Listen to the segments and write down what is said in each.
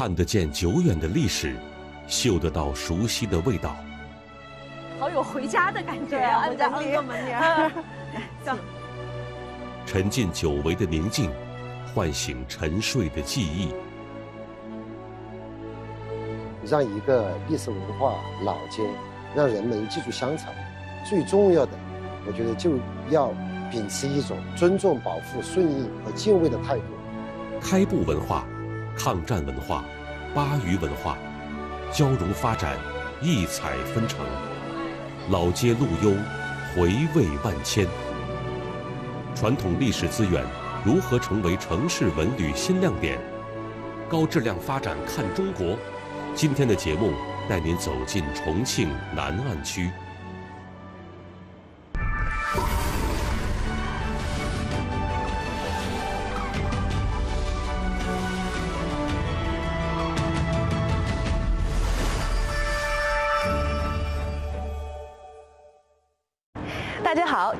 看得见久远的历史，嗅得到熟悉的味道。好有回家的感觉啊！回家摁个门铃儿，走。沉浸久违的宁静，唤醒沉睡的记忆。让一个历史文化老街让人们记住香草，最重要的，我觉得就要秉持一种尊重、保护、顺应和敬畏的态度。开埠文化、抗战文化、巴渝文化交融发展，异彩纷呈。老街路悠，回味万千。传统历史资源如何成为城市文旅新亮点？高质量发展看中国。今天的节目带您走进重庆南岸区。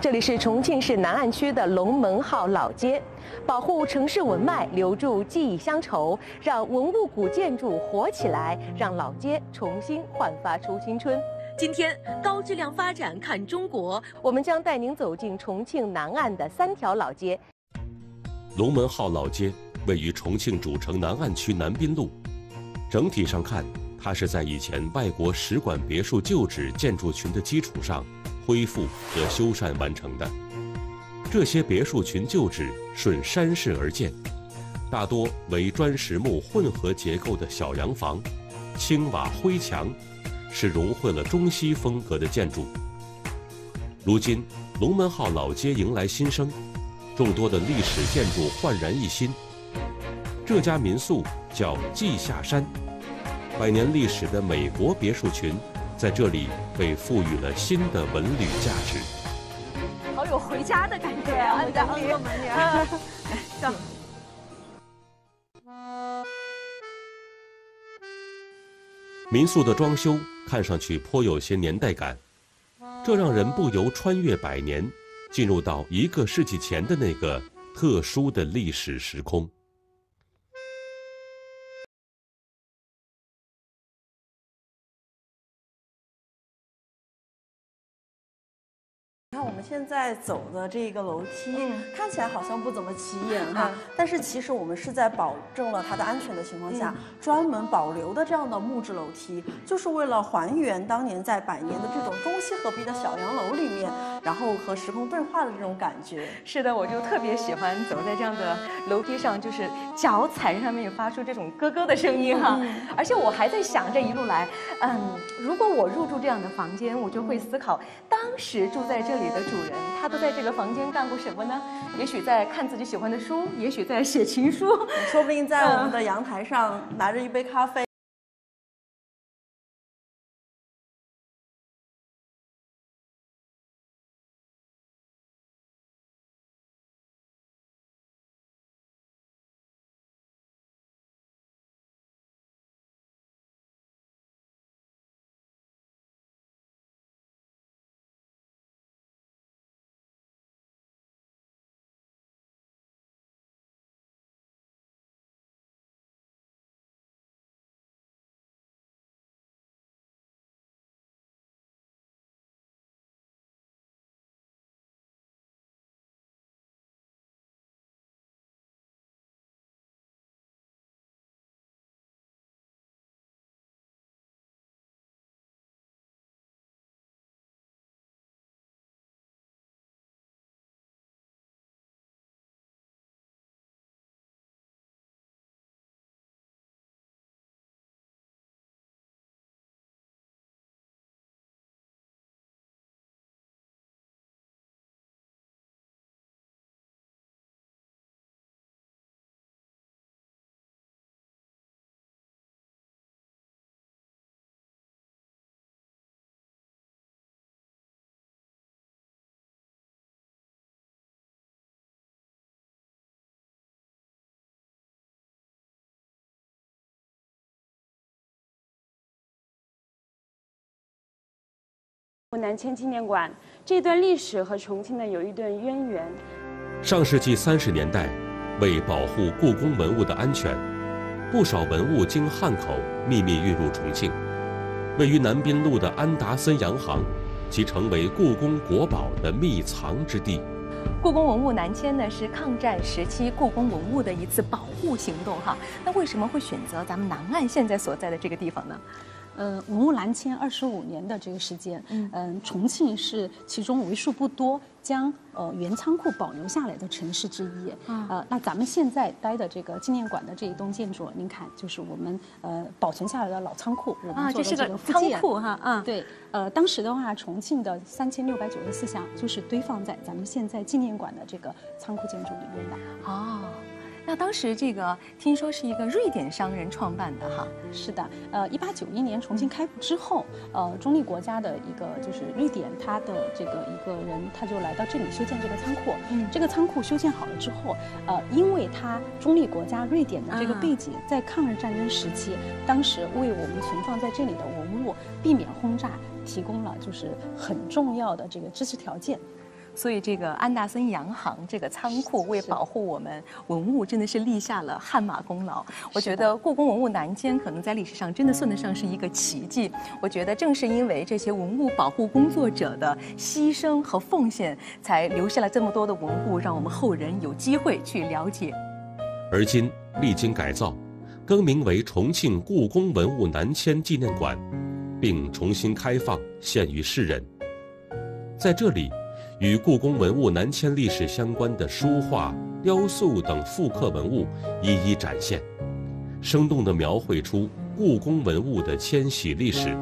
这里是重庆市南岸区的龙门号老街，保护城市文脉，留住记忆乡愁，让文物古建筑活起来，让老街重新焕发出青春。今天高质量发展看中国，我们将带您走进重庆南岸的三条老街。龙门号老街位于重庆主城南岸区南滨路，整体上看，它是在以前外国使馆别墅旧址建筑群的基础上。恢复和修缮完成的这些别墅群旧址顺山势而建，大多为砖石木混合结构的小洋房，青瓦灰墙，是融汇了中西风格的建筑。如今龙门号老街迎来新生，众多的历史建筑焕然一新。这家民宿叫稷下山，百年历史的美国别墅群。在这里被赋予了新的文旅价值，好有回家的感觉啊！回家摁个门铃儿，走。民宿的装修看上去颇有些年代感，这让人不由穿越百年，进入到一个世纪前的那个特殊的历史时空。在走的这个楼梯看起来好像不怎么起眼哈，但是其实我们是在保证了它的安全的情况下，专门保留的这样的木质楼梯，就是为了还原当年在百年的这种中西合璧的小洋楼里面，然后和时空对话的这种感觉。是的，我就特别喜欢走在这样的楼梯上，就是脚踩在上面也发出这种咯咯的声音哈。而且我还在想，这一路来，嗯，如果我入住这样的房间，我就会思考当时住在这里的。主人他都在这个房间干过什么呢？也许在看自己喜欢的书，也许在写情书，说不定在我们的阳台上拿着一杯咖啡。湖南千纪念馆这段历史和重庆呢有一段渊源。上世纪三十年代，为保护故宫文物的安全，不少文物经汉口秘密运入重庆。位于南滨路的安达森洋行，即成为故宫国宝的秘藏之地。故宫文物南迁呢，是抗战时期故宫文物的一次保护行动哈。那为什么会选择咱们南岸现在所在的这个地方呢？呃，文物南迁二十五年的这个时间，嗯，重庆是其中为数不多将呃原仓库保留下来的城市之一。呃，那咱们现在待的这个纪念馆的这一栋建筑，您看，就是我们呃保存下来的老仓库。啊，这是个仓库哈。啊，对。呃，当时的话，重庆的三千六百九十四箱就是堆放在咱们现在纪念馆的这个仓库建筑里面的。哦。那当时这个听说是一个瑞典商人创办的哈，是的，呃，一八九一年重新开埠之后，呃，中立国家的一个就是瑞典，他的这个一个人他就来到这里修建这个仓库，嗯，这个仓库修建好了之后，呃，因为他中立国家瑞典的这个背景，在抗日战争时期，当时为我们存放在这里的文物避免轰炸，提供了就是很重要的这个支持条件。所以，这个安大森洋行这个仓库为保护我们文物，真的是立下了汗马功劳。我觉得故宫文物南迁可能在历史上真的算得上是一个奇迹。我觉得正是因为这些文物保护工作者的牺牲和奉献，才留下了这么多的文物，让我们后人有机会去了解。而今历经改造，更名为重庆故宫文物南迁纪念馆，并重新开放，献于世人。在这里。与故宫文物南迁历史相关的书画、雕塑等复刻文物一一展现，生动地描绘出故宫文物的迁徙历史。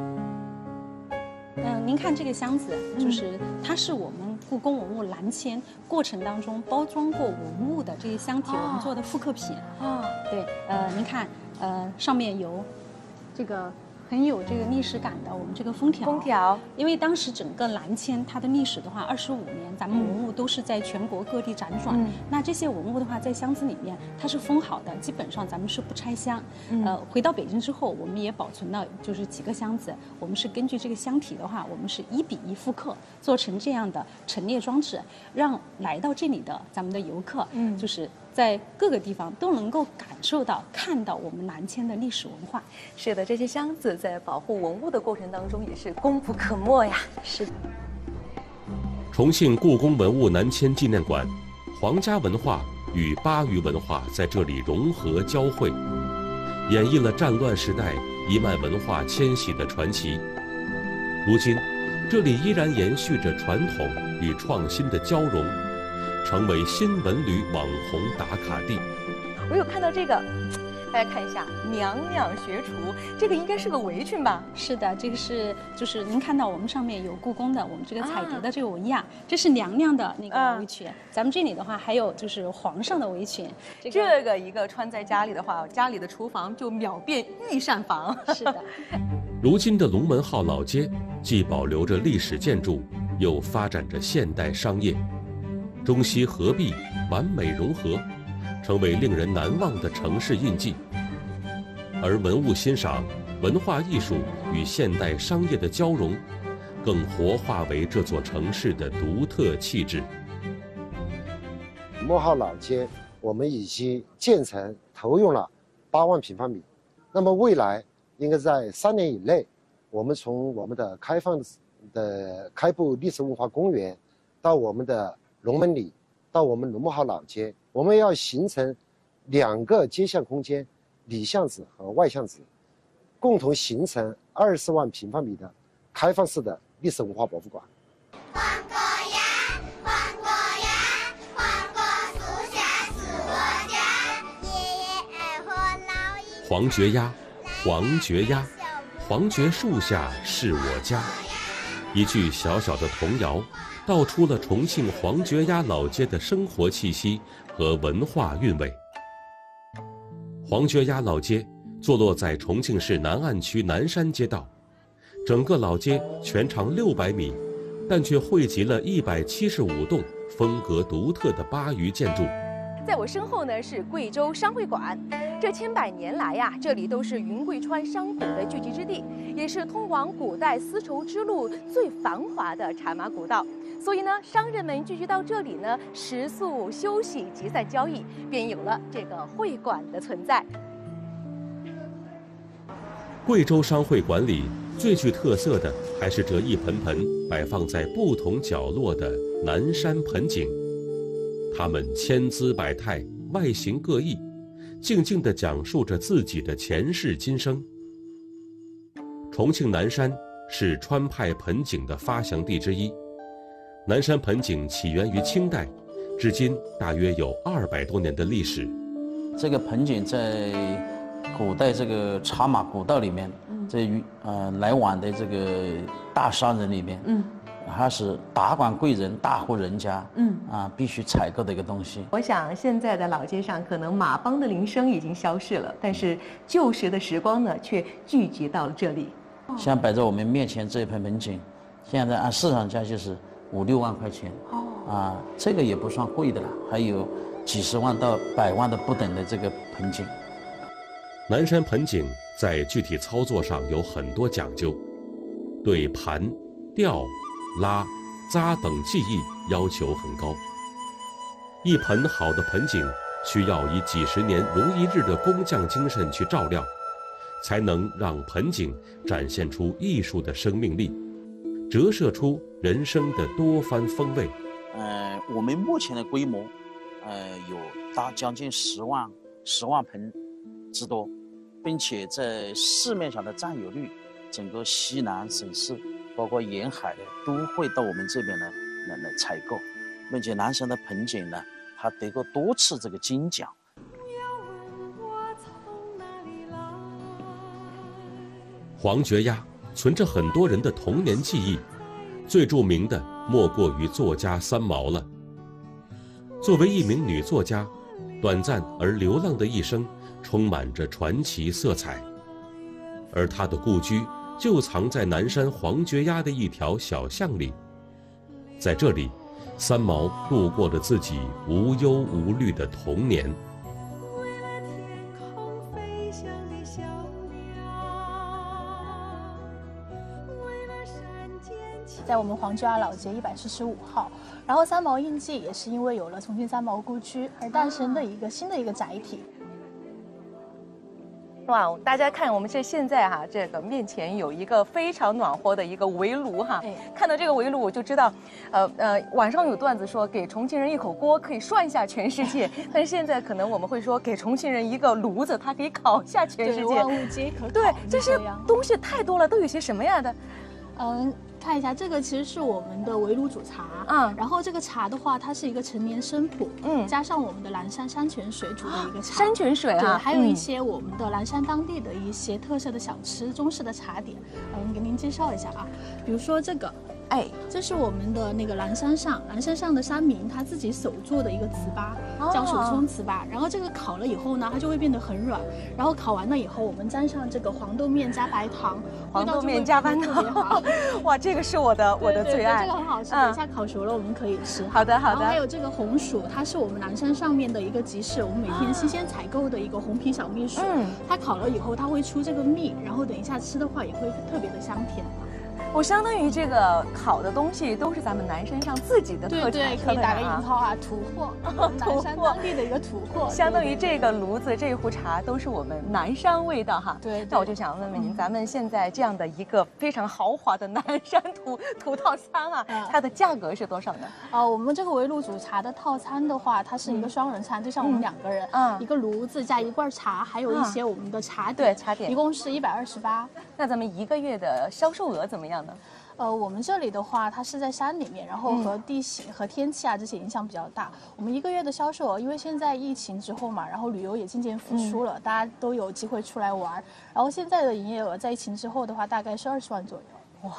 嗯，您看这个箱子，就是它是我们故宫文物南迁过程当中包装过文物的这些箱体，我们做的复刻品。啊，对，呃，您看，呃，上面有这个。很有这个历史感的，我们这个封条。封条，因为当时整个南迁它的历史的话，二十五年，咱们文物都是在全国各地辗转。那这些文物的话，在箱子里面，它是封好的，基本上咱们是不拆箱。呃，回到北京之后，我们也保存了，就是几个箱子，我们是根据这个箱体的话，我们是一比一复刻，做成这样的陈列装置，让来到这里的咱们的游客，嗯，就是。在各个地方都能够感受到、看到我们南迁的历史文化。是的，这些箱子在保护文物的过程当中也是功不可没呀。是的。重庆故宫文物南迁纪念馆，皇家文化与巴渝文化在这里融合交汇，演绎了战乱时代一脉文化迁徙的传奇。如今，这里依然延续着传统与创新的交融。成为新文旅网红打卡地。我有看到这个，大家看一下“娘娘学厨”，这个应该是个围裙吧？是的，这个是就是您看到我们上面有故宫的我们这个彩蝶的这个纹样，这是娘娘的那个围裙。咱们这里的话还有就是皇上的围裙，这个一个穿在家里的话，家里的厨房就秒变御膳房。是的。如今的龙门号老街既保留着历史建筑，又发展着现代商业。中西合璧，完美融合，成为令人难忘的城市印记。而文物欣赏、文化艺术与现代商业的交融，更活化为这座城市的独特气质。莫号老街，我们已经建成投用了八万平方米，那么未来应该在三年以内，我们从我们的开放的开埠历史文化公园到我们的。龙门里到我们龙门号老街，我们要形成两个街巷空间，里巷子和外巷子，共同形成二十万平方米的开放式的历史文化博物馆。黄果呀，黄果呀，黄果树下是我家，爷爷爱和老。黄绝鸭，黄绝鸭，黄绝树下是我家，一句小小的童谣。道出了重庆黄绝鸭老街的生活气息和文化韵味。黄绝鸭老街坐落在重庆市南岸区南山街道，整个老街全长六百米，但却汇集了一百七十五栋风格独特的巴渝建筑。在我身后呢是贵州商会馆，这千百年来呀，这里都是云贵川商贾的聚集之地，也是通往古代丝绸之路最繁华的茶马古道。所以呢，商人们聚集到这里呢，食宿、休息、集散交易，便有了这个会馆的存在。贵州商会馆里最具特色的还是这一盆盆摆放在不同角落的南山盆景，它们千姿百态，外形各异，静静地讲述着自己的前世今生。重庆南山是川派盆景的发祥地之一。南山盆景起源于清代，至今大约有二百多年的历史。这个盆景在古代这个茶马古道里面，这呃来往的这个大商人里面，嗯，它是达官贵人、大户人家，嗯啊必须采购的一个东西。我想现在的老街上，可能马帮的铃声已经消逝了，但是旧时的时光呢，却聚集到了这里。像摆在我们面前这一盆盆景，现在按市场价就是。五六万块钱哦，啊，这个也不算贵的了，还有几十万到百万的不等的这个盆景。南山盆景在具体操作上有很多讲究，对盘、吊、拉、扎等技艺要求很高。一盆好的盆景需要以几十年如一日的工匠精神去照料，才能让盆景展现出艺术的生命力。折射出人生的多番风味。呃，我们目前的规模，呃，有达将近十万十万盆之多，并且在市面上的占有率，整个西南省市，包括沿海的，都会到我们这边来来来采购，并且南山的盆景呢，它得过多次这个金奖。黄绝鸭。存着很多人的童年记忆，最著名的莫过于作家三毛了。作为一名女作家，短暂而流浪的一生充满着传奇色彩，而她的故居就藏在南山黄绝崖的一条小巷里。在这里，三毛度过了自己无忧无虑的童年。在我们黄居二老街一百四十五号，然后三毛印记也是因为有了重庆三毛故居而诞生的一个新的一个载体。哇，大家看我们这现在哈，这个面前有一个非常暖和的一个围炉哈，看到这个围炉我就知道，呃呃，网上有段子说给重庆人一口锅可以涮下全世界，但是现在可能我们会说给重庆人一个炉子，它可以烤下全世界，万物皆可烤。对，这些东西太多了，都有些什么样的？嗯。看一下，这个其实是我们的围炉煮茶，嗯，然后这个茶的话，它是一个陈年生普，嗯，加上我们的蓝山山泉水煮的一个茶，山泉水啊，还有一些我们的蓝山当地的一些特色的小吃，中式的茶点，嗯，给您介绍一下啊，比如说这个。哎，这是我们的那个蓝山上，蓝山上的山民他自己手做的一个糍粑，叫手冲糍粑。然后这个烤了以后呢，它就会变得很软。然后烤完了以后，我们沾上这个黄豆面加白糖，黄豆面加白糖，哇，这个是我的我的最爱，这个很好吃。等一下烤熟了我们可以吃。好的好的。还有这个红薯，它是我们蓝山上面的一个集市，我们每天新鲜采购的一个红皮小蜜薯。嗯。它烤了以后，它会出这个蜜，然后等一下吃的话也会特别的香甜。我相当于这个烤的东西都是咱们南山上自己的特产，对对，可以打个引号啊，土货，南山当地的一个土货。相当于这个炉子、这一壶茶都是我们南山味道哈。对。那我就想问问您，咱们现在这样的一个非常豪华的南山土土 套餐啊，它的价格是多少呢？啊，我们这个围炉煮茶的套餐的话，它是一个双人餐，就像我们两个人，嗯，一个炉子加一罐茶，还有一些我们的茶点，对茶点，一共是一百二十八。那咱们一个月的销售额怎么样呢？呃，我们这里的话，它是在山里面，然后和地形和天气啊这些影响比较大。我们一个月的销售额，因为现在疫情之后嘛，然后旅游也渐渐复苏了，大家都有机会出来玩。然后现在的营业额在疫情之后的话，大概是二十万左右。哇，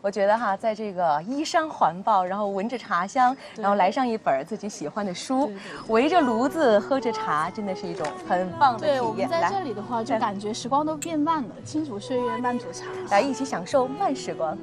我觉得哈，在这个依山环抱，然后闻着茶香，然后来上一本自己喜欢的书，围着炉子喝着茶，真的是一种很棒的体验。对，我们在这里的话，就感觉时光都变慢了，轻煮岁月慢煮茶，来一起享受慢时光。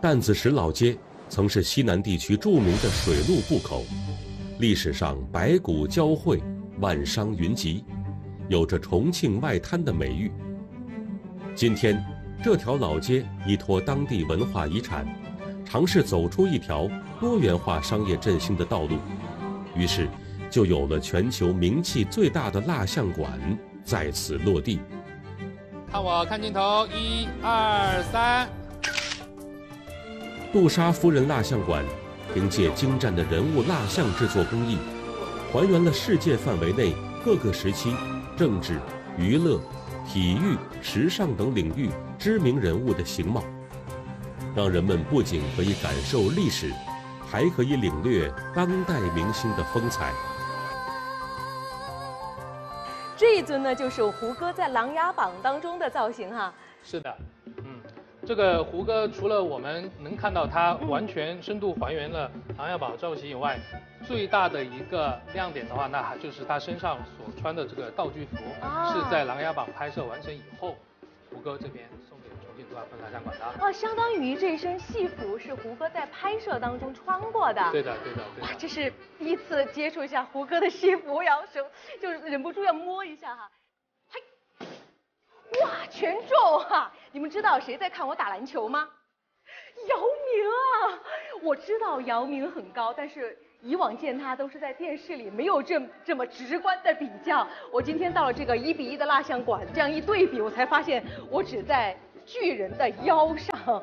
担子石老街曾是西南地区著名的水路渡口，历史上百谷交汇，万商云集，有着“重庆外滩”的美誉。今天，这条老街依托当地文化遗产，尝试走出一条多元化商业振兴的道路，于是就有了全球名气最大的蜡像馆在此落地。看我，看镜头，一二三。杜莎夫人蜡像馆凭借精湛的人物蜡像制作工艺，还原了世界范围内各个时期政治、娱乐、体育、时尚等领域知名人物的形貌，让人们不仅可以感受历史，还可以领略当代明星的风采。这一尊呢，就是胡歌在《琅琊榜》当中的造型哈。是的。这个胡歌除了我们能看到他完全深度还原了《琅琊榜》造型以外，最大的一个亮点的话，那就是他身上所穿的这个道具服，是在《琅琊榜》拍摄完成以后，胡歌这边送给重庆杜莎夫人蜡像馆的。哦，相当于这身戏服是胡歌在拍摄当中穿过的。对的，对的，对的。哇，这是第一次接触一下胡歌的戏服，要手就是忍不住要摸一下哈。嘿哇，全中哈！你们知道谁在看我打篮球吗？姚明啊！我知道姚明很高，但是以往见他都是在电视里，没有这这么直观的比较。我今天到了这个一比一的蜡像馆，这样一对比，我才发现我只在巨人的腰上。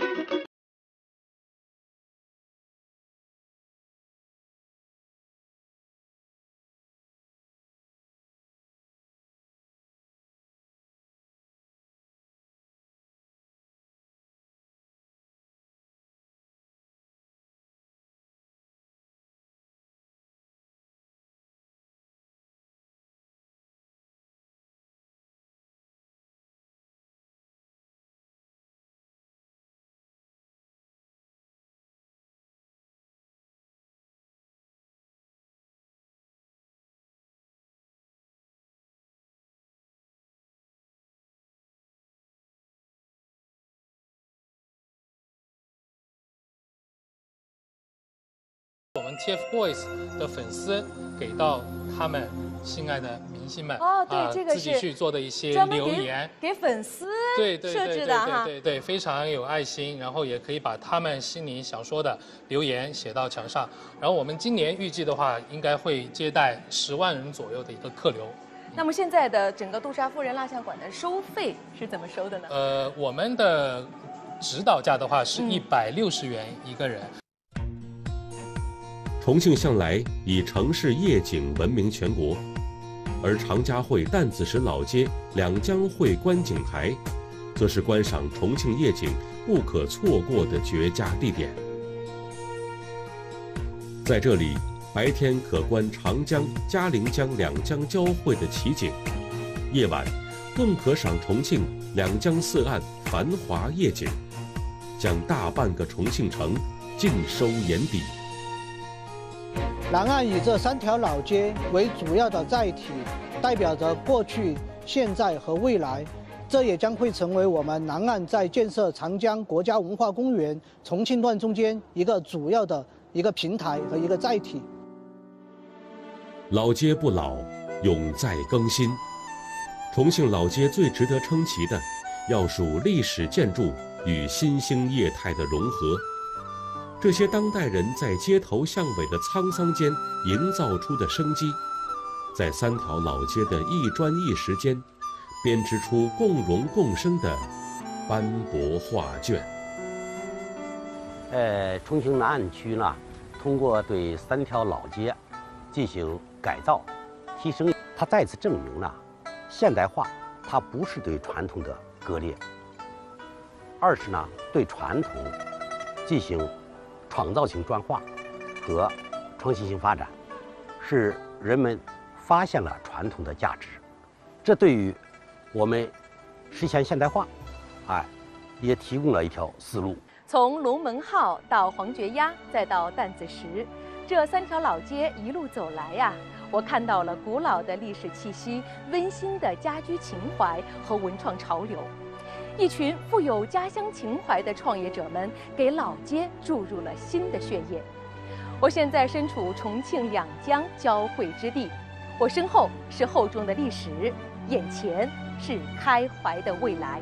我们 TFBOYS 的粉丝给到他们心爱的明星们哦，对，这个自己去做的一些留言，给粉丝对对设置的哈，对对，非常有爱心，然后也可以把他们心里想说的留言写到墙上。然后我们今年预计的话，应该会接待十万人左右的一个客流。那么现在的整个杜莎夫人蜡像馆的收费是怎么收的呢？呃，我们的指导价的话是一百六十元一个人。重庆向来以城市夜景闻名全国，而长嘉汇弹子石老街两江汇观景台，则是观赏重庆夜景不可错过的绝佳地点。在这里，白天可观长江、嘉陵江两江交汇的奇景，夜晚更可赏重庆两江四岸繁华夜景，将大半个重庆城尽收眼底。南岸以这三条老街为主要的载体，代表着过去、现在和未来。这也将会成为我们南岸在建设长江国家文化公园重庆段中间一个主要的一个平台和一个载体。老街不老，永在更新。重庆老街最值得称奇的，要数历史建筑与新兴业态的融合。这些当代人在街头巷尾的沧桑间营造出的生机，在三条老街的一砖一石间，编织出共荣共生的斑驳画卷。呃，重庆南岸区呢，通过对三条老街进行改造、提升，它再次证明了现代化它不是对传统的割裂，二是呢对传统进行。创造性转化和创新性发展，是人们发现了传统的价值，这对于我们实现现代化，哎，也提供了一条思路。从龙门号到黄觉鸭，再到担子石，这三条老街一路走来呀，我看到了古老的历史气息、温馨的家居情怀和文创潮流。一群富有家乡情怀的创业者们，给老街注入了新的血液。我现在身处重庆两江交汇之地，我身后是厚重的历史，眼前是开怀的未来。